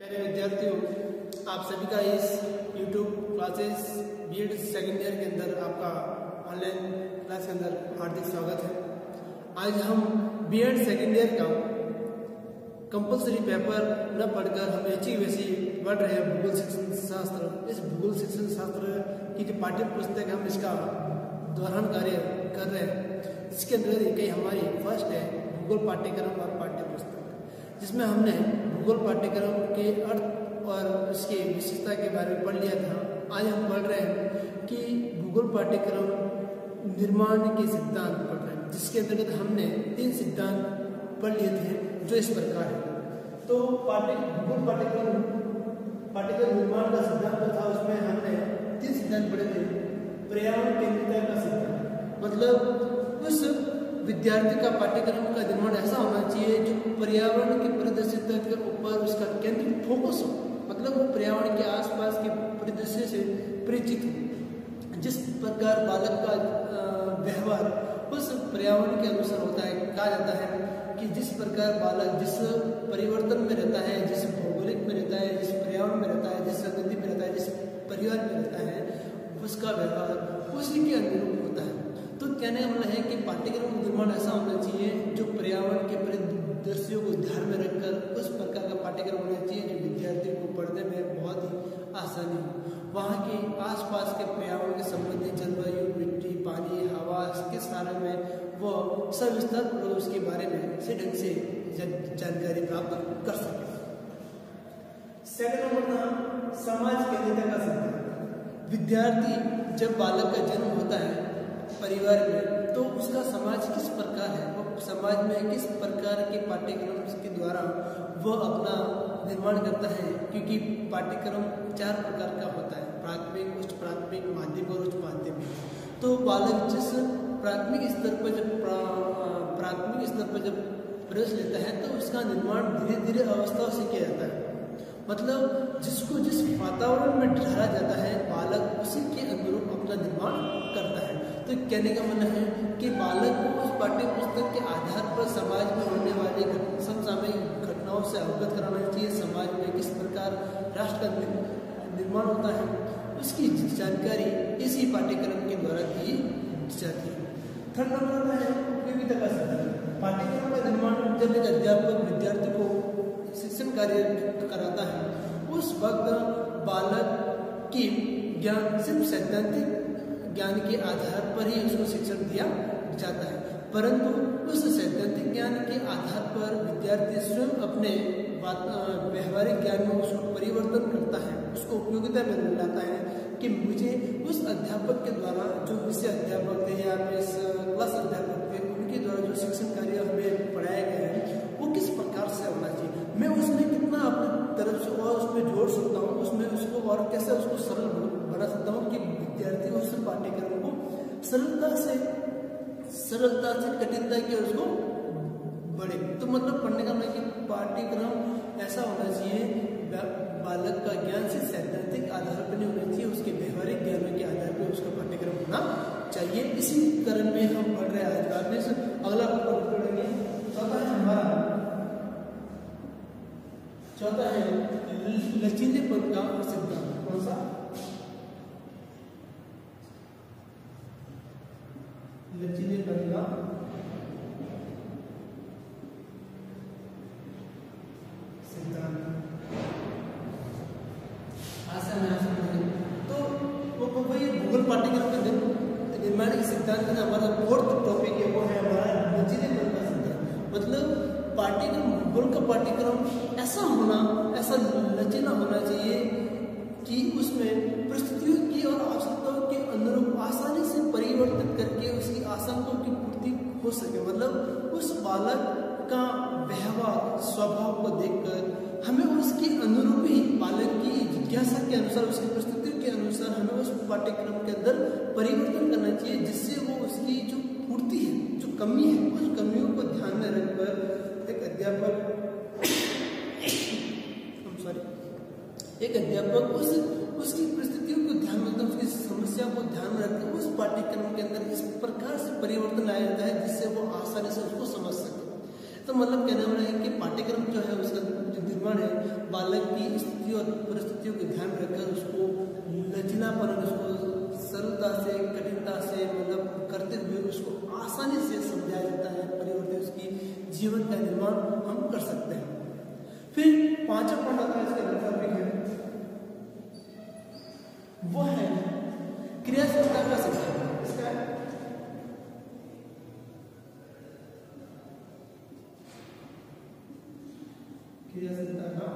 प्यारे विद्यार्थियों, आप सभी का इस YouTube classes B Ed second year के अंदर आपका ऑनलाइन क्लास के अंदर हार्दिक स्वागत है। आज हम बी एड सेकेंड ईयर का कंपलसरी पेपर न पढ़कर हम एच वैसी पढ़ रहे हैं भूगोल शिक्षण शास्त्र। इस भूगोल शिक्षण शास्त्र की जो पाठ्य पुस्तक हम इसका दोहरान कार्य कर रहे हैं। इसके अंदर कई हमारी फ़र्स्ट है भूगोल पाठ्यक्रम और पाठ्य पुस्तक जिसमें हमने भूगोल पाठ्यक्रम के अर्थ और उसके विशेषता के बारे में पढ़ लिया था। आज हम पढ़ रहे हैं कि भूगोल पाठ्यक्रम निर्माण के सिद्धांत पढ़ रहे हैं, जिसके अंतर्गत हमने तीन सिद्धांत पढ़ लिए थे जो इस प्रकार है। तो पाठ्य भूगोल पाठ्यक्रम पाठ्यक्रम निर्माण का सिद्धांत था, उसमें हमने तीन सिद्धांत पढ़े थे। पर्यावरण केंद्रिता का सिद्धांत। मतलब उस विद्यार्थी का पाठ्यक्रम का निर्माण ऐसा होना चाहिए जो पर्यावरण परिदृश्य के ऊपर उसका केंद्र फोकस हो मतलब वो पर्यावरण के आसपास के परिदृश्य से परिचित हो। जिस प्रकार बालक का व्यवहार उस पर्यावरण के अनुसार होता है, कहा जाता है कि जिस प्रकार बालक जिस परिवर्तन में रहता है, जिस भौगोलिक में रहता है, जिस पर्यावरण में रहता है, जिस संगति में रहता है, जिस परिवार में रहता है, उसका व्यवहार उसी के अनुरूप होता है। तो कहने का मतलब है कि पाठ्यक्रम निर्माण ऐसा होना चाहिए जो पर्यावरण के परिदृश्यों को ध्यान में रखकर उस प्रकार का पाठ्यक्रम होना चाहिए जो विद्यार्थी को पढ़ने में बहुत हो वहाँ के आसपास के पर्यावरण के संबंधित जलवायु, मिट्टी, पानी, हवा के सारे में, वो सविस्तर उसके बारे में से ढंग से जानकारी प्राप्त कर सके। सेकंड नंबर था, समाज केंद्रित का विद्यार्थी जब बालक का जन्म होता है परिवार में तो उसका समाज किस प्रकार है? वो समाज में किस प्रकार के पाठ्यक्रम के द्वारा वह अपना निर्माण करता है, क्योंकि पाठ्यक्रम चार प्रकार का होता है, प्राथमिक, उच्च प्राथमिक, माध्यमिक और उच्च माध्यमिक। तो बालक जिस प्राथमिक स्तर पर जब प्राथमिक स्तर पर जब प्रवेश लेता है तो उसका निर्माण धीरे धीरे अवस्थाओं से किया जाता है। मतलब जिसको जिस वातावरण में ढाला जाता है, बालक उसी के अनुरूप अपना निर्माण करता है। तो कहने का मतलब है कि बालक को उस पाठ्य पुस्तक के आधार पर समाज में होने वाली समसामयिक घटनाओं से अवगत कराना चाहिए, समाज में किस प्रकार राष्ट्र का निर्माण होता है, उसकी जानकारी इसी पाठ्यक्रम के द्वारा दी जाती है। थर्ड नंबर है विविधता का सिद्धांत पाठ्यक्रम का निर्माण जब एक अध्यापक विद्यार्थी को शिक्षण कार्य कराता है, उस वक्त बालक की ज्ञान, सिर्फ़ सैद्धांतिक ज्ञान के आधार पर ही उसको शिक्षण दिया जाता है। परंतु उस सैद्धांतिक ज्ञान के आधार पर विद्यार्थी स्वयं अपने व्यवहारिक ज्ञान में उसको परिवर्तन करता है, उसको उपयोगिता में लाता है कि मुझे उस अध्यापक के द्वारा जो विषय अध्यापक थे या इस क्लास अध्यापक थे, उनके द्वारा जो शिक्षण कार्य हमें पढ़ाया गया है, वो किस प्रकार से होना चाहिए? मैं उसमें कितना अपनी तरफ़ से और उसमें जोड़ सकता हूँ? उसमें उसको और कैसे उसको सरल बना सकता हूँ कि विद्यार्थी उस पाठ्यक्रम को सरलता से सरलता से कठिनता की उसको? बढ़े तो मतलब पढ़ने का मतलब कि पाठ्यक्रम ऐसा होना चाहिए बालक का ज्ञान से सैद्धांतिक आधार पर नहीं होना चाहिए, उसके व्यवहारिक ज्ञानों के आधार पर उसका पाठ्यक्रम होना चाहिए। इसी कारण में हम पढ़ रहे हैं आज में। अगला पढ़ेंगे। चौथा है हमारा। चौथा है लचीलेपन का सिद्धांत पाठ्यक्रम भूगोल का पाठ्यक्रम, ऐसा होना, ऐसा लचीला होना चाहिए कि उसमें परिस्थितियों की और आवश्यकताओं के अनुरूप आसानी से परिवर्तित करके उसकी आशंकाओं की पूर्ति हो सके। मतलब उस बालक का व्यवहार, स्वभाव को देखकर हमें उसके अनुरूप ही, बालक की जिज्ञासा के अनुसार, उसकी परिस्थितियों के अनुसार हमें उस पाठ्यक्रम के अंदर परिवर्तन करना चाहिए, जिससे वो उसकी जो पूर्ति है, जो कमी है, उस कमियों को ध्यान में रखकर अध्यापक। सॉरी एक अध्यापक, उस, उसकी परिस्थितियों को ध्यान में रखकर उसकी समस्या को ध्यान में रखकर उस पाठ्यक्रम के अंदर इस प्रकार से परिवर्तन लाया जाता है जिससे वो आसानी से उसको समझ सके। तो मतलब कहने वाला है कि पाठ्यक्रम जो है, उसका जो निर्माण है, बालक की स्थिति और परिस्थितियों को ध्यान में रखकर उसको लचीलापन उसको सरलता से, कठिनता से मतलब करते हुए उसको आसानी से समझाया जाता है, परिवर्तन उसकी जीवन का निर्माण हम कर सकते हैं। फिर पांचवा पॉइंट आता है इसके टॉपिक है। वो है क्रियाशीलता का सिद्धांत। इसका क्रियाशीलता का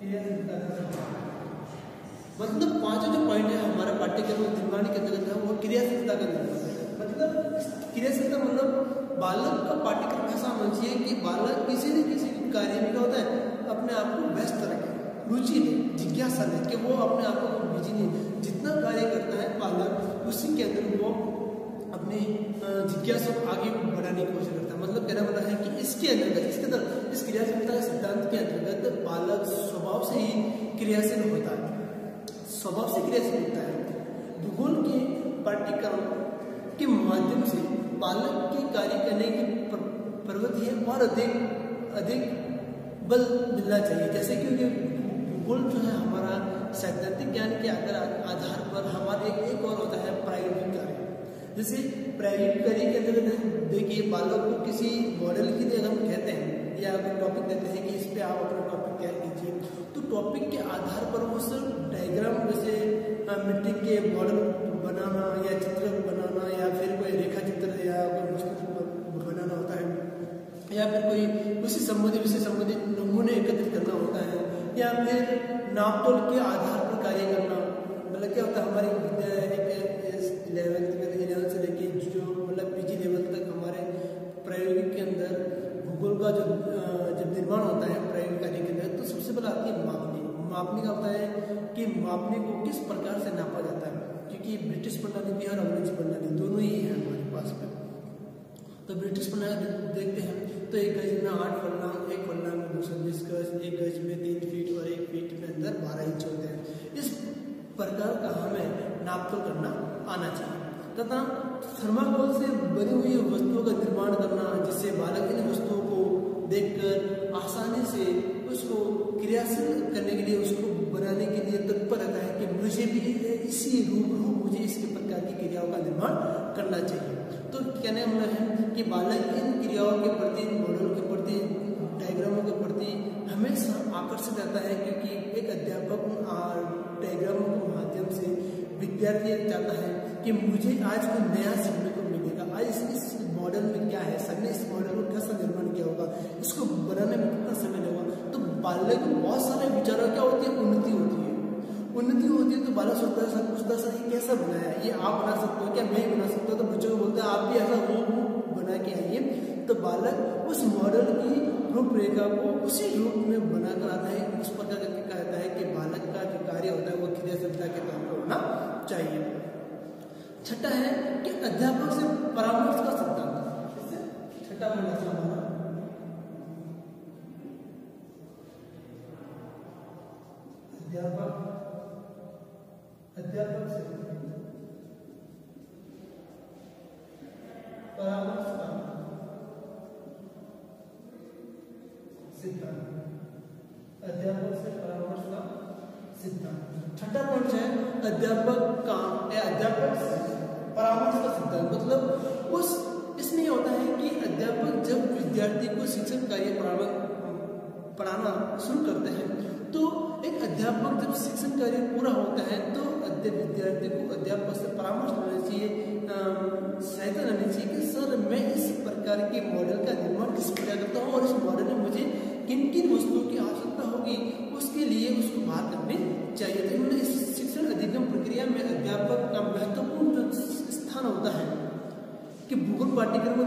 क्रियाशीलता का मतलब पाँचों जो पॉइंट है हमारा पाठ्यक्रम निर्माण के अंतर्गत है, वो क्रियाशीलता का निर्माण है। मतलब क्रियाशीलता मतलब बालक का पाठ्यक्रम ऐसा होना चाहिए कि बालक किसी न किसी कार्य में क्या होता है, अपने आप को व्यस्त रखे, रुचि ले, जिज्ञासा ले कि वो अपने आप को बिज़ी नहीं जितना कार्य करता है बालक, उसी के अंदर वो अपनी जिज्ञासा को आगे बढ़ाने की कोशिश करता है। मतलब कहना मतलब है कि इसके अंतर्गत, इसके अंदर, इस क्रियाशीलता के सिद्धांत के अंतर्गत बालक स्वभाव से ही क्रियाशील होता है। स्वभाव से क्रियाशील होता है। भूगोल के पाठ्यक्रम के माध्यम से बालक के कार्य करने की प्रवृत्ति है और अधिक अधिक बल मिलना चाहिए। जैसे क्योंकि भूगोल जो है, हमारा सैद्धांतिक ज्ञान के आधार पर हमारा एक एक और होता है प्रायोगिक कार्य। जैसे प्रायोगिक कार्य के अंतर्गत देखिए बालक को किसी मॉडल के अगर हम कहते हैं या अगर टॉपिक देते हैं कि इस पर आप अपना टॉपिक तैयार कीजिए। तो टॉपिक के आधार पर उस डायग्राम जैसे मिट्टी के मॉडल बनाना या चित्र बनाना या या कोई बनाना होता है, या फिर कोई उसी संबंधित विषय संबंधित नमूने एकत्रित करना होता है, या फिर नापतोल के आधार पर कार्य करना। मतलब क्या होता है, हमारी से लेके जो मतलब लेवल तक हमारे प्रायोगिक के अंदर भूगोल का जो जब निर्माण होता है प्रायोगिक कार्य के अंदर तो सबसे पहले आती है मापनी का होता है कि मापने को किस प्रकार से नापा जाता है, क्योंकि ब्रिटिश प्रणाली भी और अंग्रेज़ी प्रणाली दोनों ही है हमारे पास में। तो ब्रिटिश प्रणाली देखते हैं। तो एक गज में आठ फलना एक फलना में दो सौ बीस गज, एक गज में तीन फीट और एक फीट में अंदर बारह इंच होते हैं। इस प्रकार का हमें नापतोल करना आना चाहिए। तथा थर्माकोल से बनी हुई वस्तुओं का निर्माण करना, जिससे बालक इन वस्तुओं को देखकर आसानी से उसको क्रियाशील करने के लिए, उसको बनाने के लिए तत्पर रहता है कि मुझे भी इसी रूप रूप मुझे इसी प्रकार की क्रियाओं का निर्माण करना चाहिए। तो कहने मतलब है कि बालक इन क्रियाओं के प्रति मॉडल के प्रति डायग्रामों के प्रति हमेशा आकर्षित रहता है क्योंकि एक अध्यापक डायग्रामों के माध्यम से विद्यार्थी चाहता है कि मुझे आज कोई नया सीखने को मिलेगा। आज इस, इस मॉडल में क्या है? सर ने इस मॉडल को कैसा निर्माण किया होगा? इसको बनाने में कितना समय लगेगा? तो बालक में बहुत सारे विचारों क्या होती है? उन्नति होती है। उन्नति होती है तो बालक है सर पूछता सर ये कैसा बनाया? ये आप बना सकते हो क्या? मैं बना सकता हूँ? तो बच्चों को बोलते हैं, आप भी ऐसा वो बना के आइए। तो बालक उस मॉडल की रूपरेखा को उसी रूप में बनाकर आता है, उस प्रकार का कहता है कि बालक का जो कार्य होता है, वो क्रियाशीलता के तौर पर होना चाहिए। छठा है कि अध्यापक से परामर्श का सिद्धांत। छठा पॉइंट हमारा। अध्यापक अध्यापक से परामर्श का सिद्धांत। अध्यापक से परामर्श का सिद्धांत। छठा पॉइंट है अध्यापक का अध्यापक परामर्श का सिद्धांत। मतलब उस, इसमें होता है कि अध्यापक जब विद्यार्थी को शिक्षण कार्य पढ़ाना शुरू करते हैं तो अध्यापक जब शिक्षण कार्य पूरा होता है तो विद्यार्थी को अध्यापक से परामर्श लेना चाहिए। सहायता लेनी चाहिए कि, सर, मैं इस प्रकार के मॉडल का निर्माण किस प्रकार करता हूँ और इस मॉडल में मुझे किन किन वस्तुओं की आवश्यकता होगी? उसके लिए उसको बात करनी चाहिए। तो इन्होंने इस शिक्षण अधिगम प्रक्रिया में अध्यापक का महत्वपूर्ण जो स्थान होता है कि भूगोल पाठ्यक्रम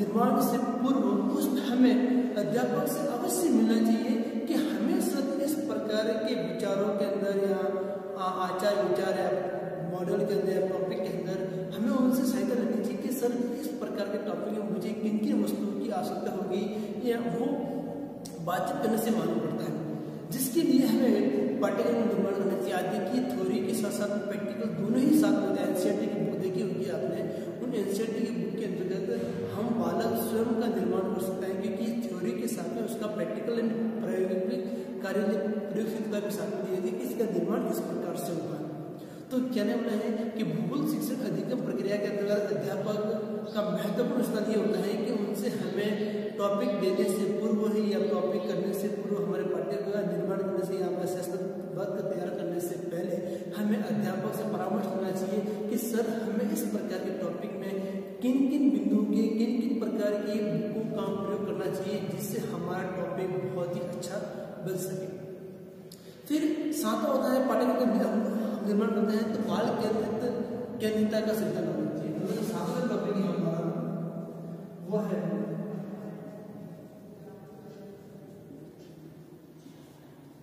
निर्माण से पूर्व उस हमें अध्यापक से अवश्य मिलना चाहिए कि हमें सब इस प्रकार के विचारों के अंदर या आचार विचार या मॉडल के अंदर या टॉपिक के अंदर हमें उनसे सहायता लेनी चाहिए कि सर इस प्रकार के टॉपिक में मुझे किन किन वस्तुओं की आवश्यकता होगी या वो बातचीत करने से मालूम पड़ता है। जिसके लिए हमें पाठ्यक्रम निर्माण करना चाहिए आदि की थ्योरी के साथ साथ प्रैक्टिकल दोनों ही साथ में एनसीआरटी की बुक देखी होगी आपने, उन एनसीआरटी की बुक के अंतर्गत हम बालक स्वयं का निर्माण कर सकते हैं, क्योंकि थ्योरी के साथ में उसका प्रैक्टिकल एंड प्रायोगिक भी कार्य प्रयोगशीलता के साथ में दी थी, इसका निर्माण किस प्रकार से होगा तो कहने वाला है कि भूगोल शिक्षण अधिगम प्रक्रिया के अंतर्गत अध्यापक का महत्वपूर्ण स्थान ये होता है कि उनसे हमें टॉपिक देने से पूर्व ही या टॉपिक करने से पूर्व हमारे पाठ्यक्रम का निर्माण करने से या असेसमेंट वर्क तैयार करने से पहले हमें अध्यापक से परामर्श करना चाहिए कि सर, हमें इस प्रकार के टॉपिक में किन किन बिंदुओं के किन किन प्रकार की बुकों का प्रयोग करना चाहिए जिससे हमारा टॉपिक बहुत ही अच्छा बन सके? फिर सातवां होता है पाठ्यक्रम निर्माण करते हैं तो बाल केंद्रित केंद्रिता का सिद्धांत होना चाहिए। मतलब सातवां टॉपिक हमारा वो है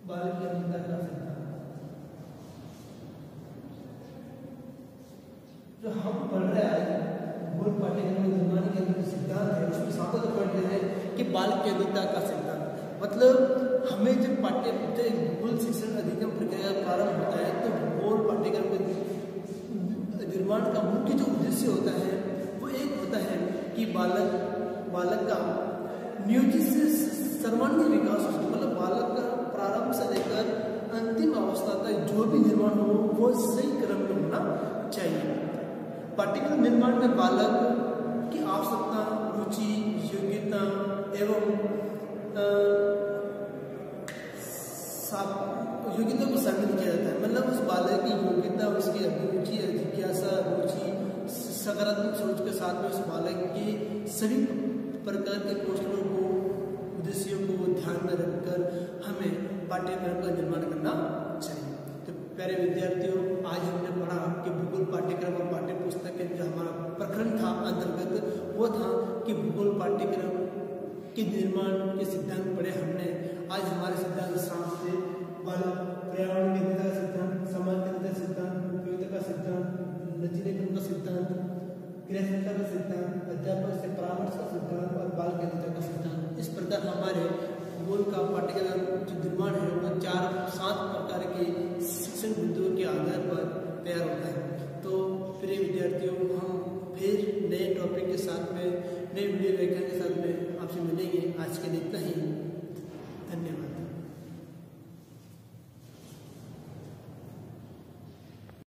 बाल केंद्रिता का सिद्धांत। जो हम पढ़ रहे हैं मूल पाठ्यक्रम निर्माण के अंदर सिद्धांत है, उसमें सातवां पढ़ रहे हैं कि बाल केंद्रिता का सिद्धांत। मतलब हमें जब पाठ्य भूगोल शिक्षण अधिगम प्रक्रिया प्रारंभ होता है तो भूगोल पाठ्यक्रम के निर्माण का मुख्य जो उद्देश्य होता है, वो एक होता है कि बालक बालक का नियोजित से सर्वांगीण विकास हो मतलब बालक का प्रारंभ से लेकर अंतिम अवस्था तक जो भी निर्माण हो, वो सही क्रम में होना चाहिए। पाठ्यक्रम निर्माण में बालक की आवश्यकता, रुचि, योग्यता एवं योग्यता को शामिल किया जाता है। मतलब उस बालक की योग्यता, उसकी अभिरुचि जिज्ञासा, रुचि, सकारात्मक सोच के साथ में उस बालक के सभी प्रकार के कौशलों को, उद्देश्यों को ध्यान में रखकर हमें पाठ्यक्रम का निर्माण करना चाहिए। तो प्यारे विद्यार्थियों आज हमने पढ़ा कि भूगोल पाठ्यक्रम और पाठ्य पुस्तक के प्रकरण था, अंतर्गत। वो था कि भूगोल पाठ्यक्रम के निर्माण के सिद्धांत पढ़े हमने। आज हमारे सिद्धांत शाम से बालक पर्यावरण का सिद्धांत, समाज सिद्धांत उपयोगिता का सिद्धांत, लचीलेपन का सिद्धांत क्रियाशीलता का सिद्धांत अध्यापक से परामर्श का सिद्धांत और बाल केंद्रित का सिद्धांत। इस प्रकार हमारे भूगोल का पाठ्यक्रम जो निर्माण है वह चार सात प्रकार के शिक्षण बिंदुओं के आधार पर तैयार होता है। तो प्रिय विद्यार्थियों, हम फिर नए टॉपिक के साथ में, नए वीडियो व्याख्यान के साथ में आपसे मिलेंगे। आज के लिए इतना ही। धन्यवाद।